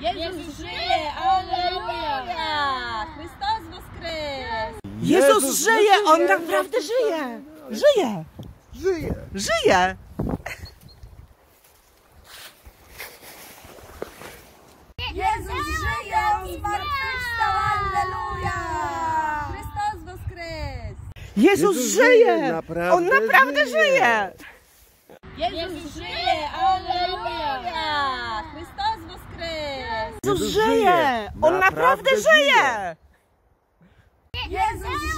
Jezus żyje! Alleluja! Chrystus woskres! Jezus żyje! On naprawdę żyje! Żyje! Żyje! Żyje! Jezus żyje! On zmartwychwstał! Alleluja! Chrystus woskres! Jezus Jezus żyje! On naprawdę żyje. żyje! Jezus żyje! Alleluja! Chrystus woskres! Jezus Jezus żyje! On naprawdę Naprawdę żyje! Jezus żyje! Zmartwychwstał!